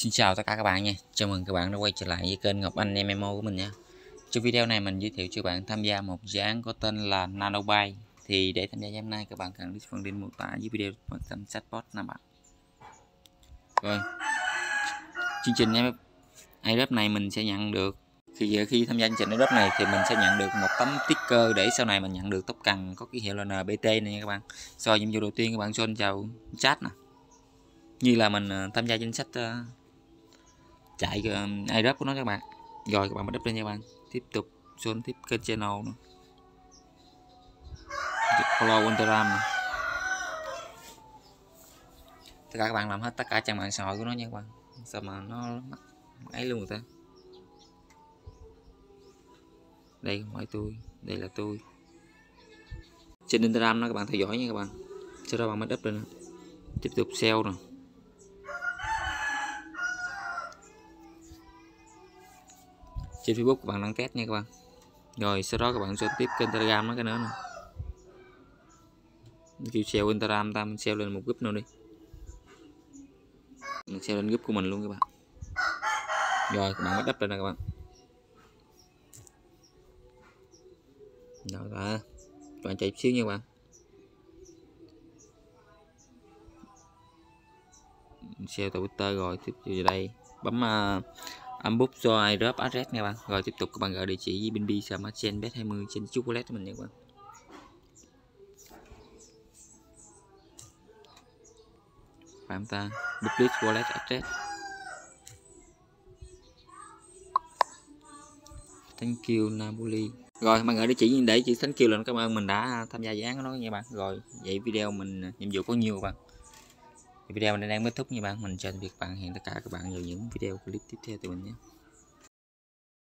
Xin chào tất cả các bạn nha. Chào mừng các bạn đã quay trở lại với kênh Ngọc Anh MMO của mình nha. Trong video này mình giới thiệu cho bạn tham gia một dự án có tên là Nanobay Thì để tham gia hôm nay, các bạn cần click phần link mô tả dưới video bằng sách chatbot nè bạn. Rồi. Chương trình airdrop này mình sẽ nhận được khi khi tham gia chương trình airdrop này thì mình sẽ nhận được một tấm sticker để sau này mình nhận được tóc cần có ký hiệu là NBT này nha các bạn. So với nhiệm vụ đầu tiên, các bạn xin chào chat nè. Như là mình ờ, tham gia danh sách ờ, chạy um, uh, airdrop của nó các bạn. Rồi các bạn bắt đắp lên nha các bạn tiếp tục xuống tiếp kênh channel nữa. Follow Instagram này. tất cả các bạn làm hết tất cả trang mạng xã hội của nó nha các bạn. Sao mà nó mắc ấy luôn rồi ta? Đây không phải tôi đây là tôi. Trên Instagram nó các bạn theo dõi nha các bạn. Sau đó bạn mới up lên. Tiếp tục sell rồi trên Facebook các bạn đăng test nha các bạn. Rồi sau đó các bạn sẽ tiếp kênh Telegram nó cái nữa nè. Kêu sell Instagram ta mình sell lên một group nữa đi. Mình sell lên group của mình luôn các bạn. Rồi các bạn bắt đắp lên nè các bạn. Rồi là, các bạn chạy xíu nha các bạn. Sell Twitter rồi tiếp vào đây. Bấm uh, unbook cho airdrop address nha bạn. Rồi tiếp tục các bạn gửi địa chỉ với binbi smart chain bet 20 trên chocolate của mình nha các bạn. Phạm ta? Public wallet address. Thank you, Napoli. Rồi bạn gửi địa chỉ để chị thank you là cảm ơn mình đã tham gia dự án của nó nha bạn. Rồi, vậy video mình, nhiệm vụ có nhiều bạn video mình đang kết thúc nha bạn. Mình chào tạm biệt bạn. Hẹn tất cả các bạn vào những video clip tiếp theo từ mình nhé.